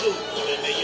shoot.